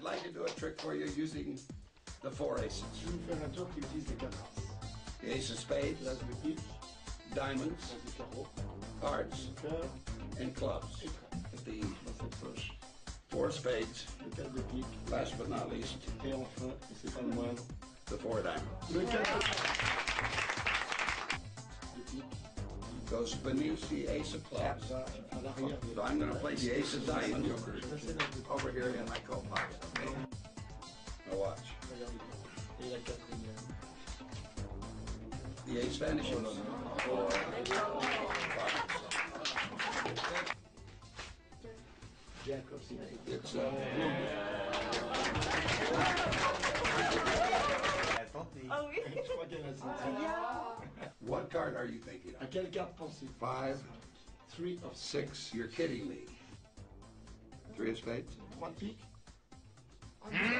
I'd like to do a trick for you using the four aces. Je vais faire un tour qui utilise les quatre. The ace of spades, L'as de pique, diamonds, l'as de hearts, and clubs. trèfle. The poche, four spades, le 4 de pique, last but not least, et enfin, et c'est pas le the four diamonds. le 4 Goes beneath the ace of clubs. Ça, à l'arrière de So I'm going to place the ace of diamonds Ça, c'est l'as de over here in my coat pocket. Okay? Now watch. Regardez. Et la quatrième. The ace vanishes. Jack aussi. It's uh, Ah oui Je crois qu'elle a senti. What card are you thinking À of? quelle carte pensez-vous Five, Three of six. You're kidding me. Three of spades. Trois piques. Hmm?